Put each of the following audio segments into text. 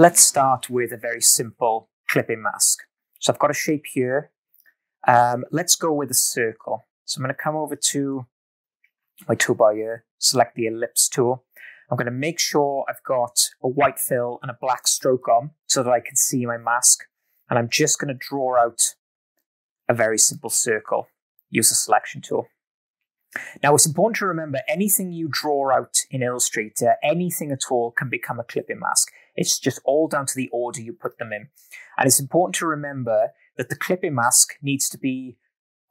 Let's start with a very simple clipping mask. So I've got a shape here. Um, let's go with a circle. So I'm going to come over to my toolbar here, select the ellipse tool. I'm going to make sure I've got a white fill and a black stroke on so that I can see my mask. And I'm just going to draw out a very simple circle. Use the selection tool. Now, it's important to remember anything you draw out in Illustrator, anything at all can become a clipping mask. It's just all down to the order you put them in. And it's important to remember that the clipping mask needs to be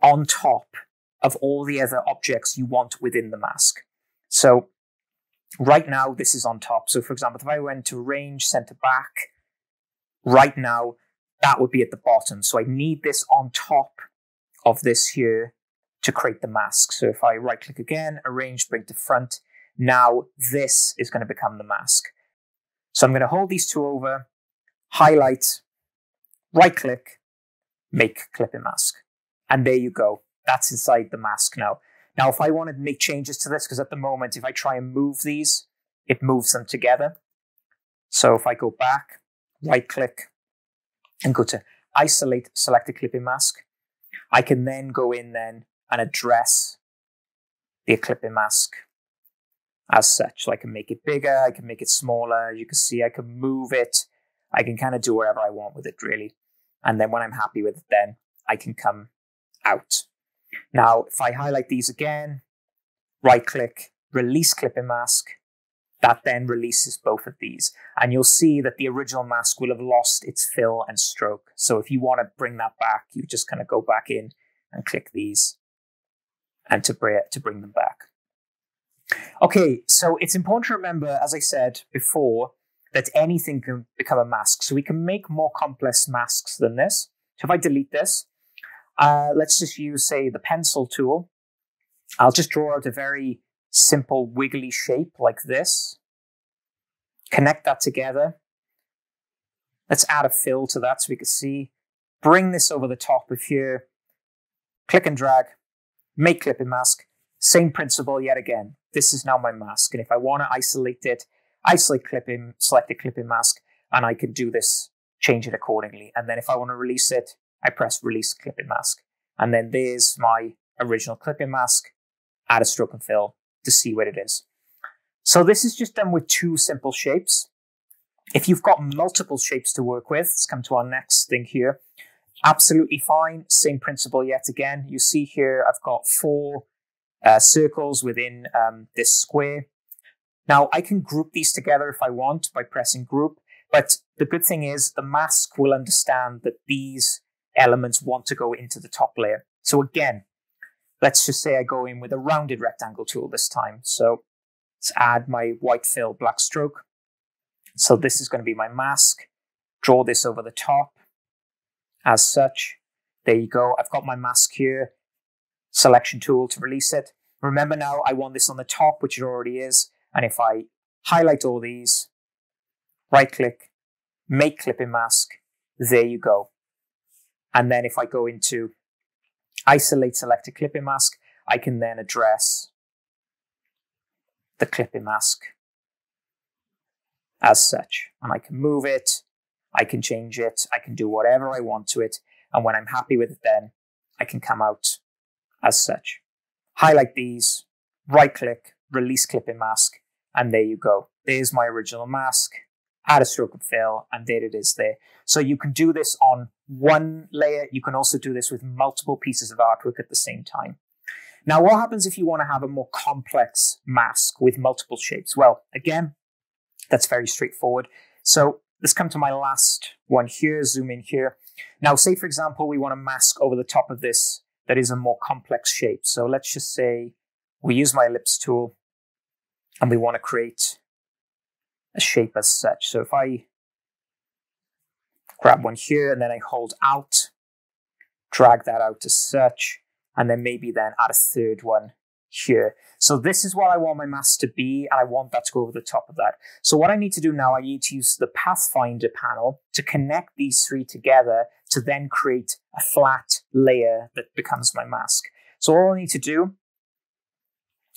on top of all the other objects you want within the mask. So right now, this is on top. So for example, if I went to range, send to back, right now, that would be at the bottom. So I need this on top of this here to create the mask. So if I right click again, arrange, bring to front, now this is going to become the mask. So I'm going to hold these two over, highlight, right click, make clipping mask. And there you go. That's inside the mask now. Now, if I want to make changes to this, because at the moment, if I try and move these, it moves them together. So if I go back, right click, and go to isolate selected clipping mask, I can then go in then and address the clipping mask as such. So I can make it bigger, I can make it smaller. You can see I can move it. I can kind of do whatever I want with it really. And then when I'm happy with it, then I can come out. Now, if I highlight these again, right click, release clipping mask, that then releases both of these. And you'll see that the original mask will have lost its fill and stroke. So if you want to bring that back, you just kind of go back in and click these and to bring, to bring them back. Okay, so it's important to remember, as I said before, that anything can become a mask. So we can make more complex masks than this. So if I delete this, uh, let's just use, say, the pencil tool. I'll just draw out a very simple wiggly shape like this. Connect that together. Let's add a fill to that so we can see. Bring this over the top of here. Click and drag. Make clipping mask. Same principle yet again. This is now my mask. And if I want to isolate it, isolate clipping, select the clipping mask, and I can do this, change it accordingly. And then if I want to release it, I press release clipping mask. And then there's my original clipping mask, add a stroke and fill to see what it is. So this is just done with two simple shapes. If you've got multiple shapes to work with, let's come to our next thing here. Absolutely fine. Same principle yet again. You see here, I've got four uh, circles within um, this square. Now I can group these together if I want by pressing group, but the good thing is the mask will understand that these elements want to go into the top layer. So again, let's just say I go in with a rounded rectangle tool this time. So let's add my white fill black stroke. So this is going to be my mask. Draw this over the top as such. There you go. I've got my mask here. Selection tool to release it. Remember now, I want this on the top, which it already is. And if I highlight all these, right click, make clipping mask, there you go. And then if I go into isolate selected clipping mask, I can then address the clipping mask as such. And I can move it, I can change it, I can do whatever I want to it. And when I'm happy with it, then I can come out as such. Highlight these, right click, release clipping mask, and there you go. There's my original mask add a stroke and fill, and there it is there. So you can do this on one layer. You can also do this with multiple pieces of artwork at the same time. Now, what happens if you want to have a more complex mask with multiple shapes? Well, again, that's very straightforward. So let's come to my last one here, zoom in here. Now, say, for example, we want to mask over the top of this that is a more complex shape. So let's just say we use my ellipse tool and we want to create a shape as such. So if I grab one here and then I hold Alt, drag that out as such, and then maybe then add a third one here. So this is what I want my mask to be, and I want that to go over the top of that. So what I need to do now, I need to use the Pathfinder panel to connect these three together to then create a flat layer that becomes my mask. So all I need to do,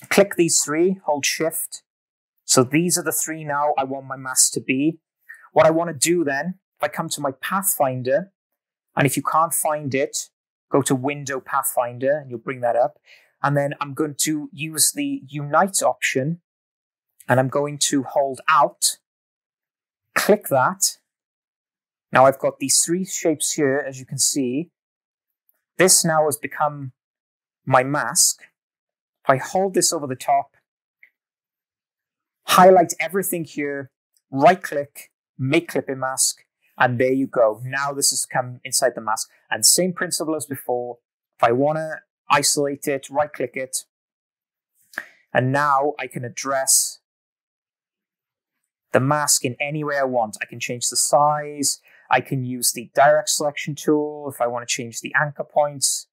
click these three, hold shift, so these are the three now I want my mask to be. What I want to do then, if I come to my Pathfinder, and if you can't find it, go to Window Pathfinder and you'll bring that up. And then I'm going to use the Unite option and I'm going to hold Alt, click that. Now I've got these three shapes here, as you can see. This now has become my mask. If I hold this over the top, highlight everything here, right click, make clipping mask, and there you go. Now this has come inside the mask. And same principle as before. If I want to isolate it, right click it. And now I can address the mask in any way I want. I can change the size. I can use the direct selection tool if I want to change the anchor points,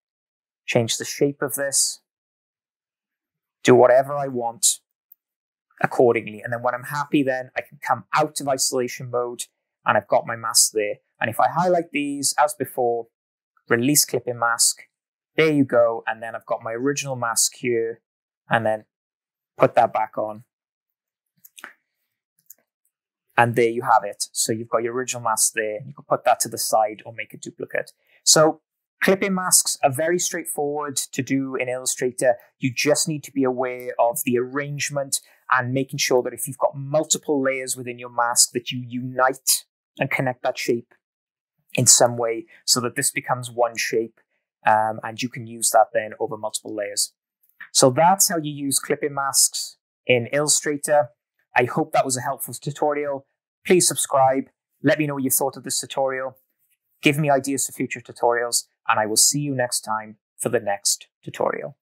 change the shape of this, do whatever I want accordingly. And then when I'm happy, then I can come out of isolation mode and I've got my mask there. And if I highlight these as before, release clipping mask, there you go. And then I've got my original mask here and then put that back on. And there you have it. So you've got your original mask there. You can put that to the side or make a duplicate. So clipping masks are very straightforward to do in Illustrator. You just need to be aware of the arrangement and making sure that if you've got multiple layers within your mask that you unite and connect that shape in some way so that this becomes one shape um, and you can use that then over multiple layers. So that's how you use clipping masks in Illustrator. I hope that was a helpful tutorial. Please subscribe. Let me know what you thought of this tutorial. Give me ideas for future tutorials, and I will see you next time for the next tutorial.